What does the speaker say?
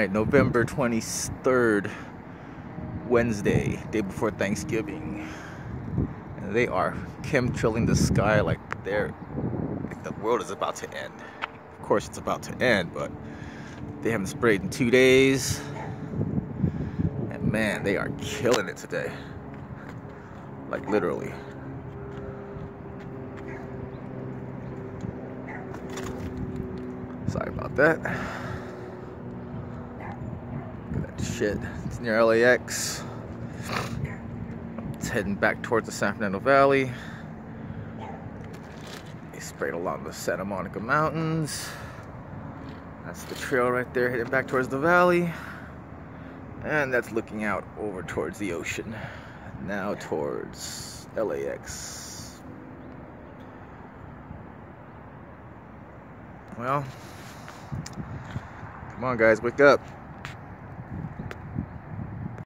right, November 23rd, Wednesday, day before Thanksgiving. And they are chemtrailing the sky like they're like the world is about to end. Of course, it's about to end, but they haven't sprayed in two days. And man, they are killing it today. Like literally. Sorry about that. Shit. It's near LAX. It's heading back towards the San Fernando Valley. They sprayed along the Santa Monica Mountains. That's the trail right there heading back towards the valley. And that's looking out over towards the ocean. Now towards LAX. Well, come on guys, wake up.